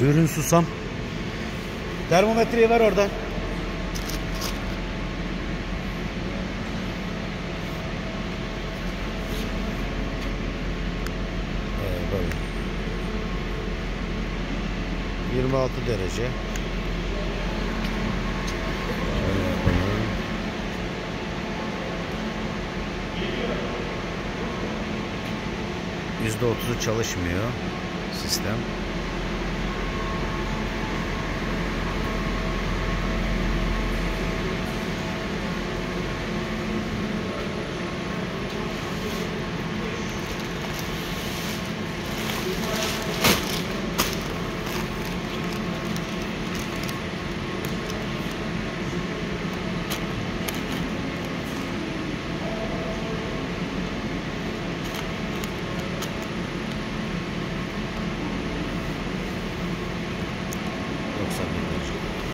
Ürün susam. Termometreyi ver oradan. Evet, 26 derece. %30'u çalışmıyor sistem.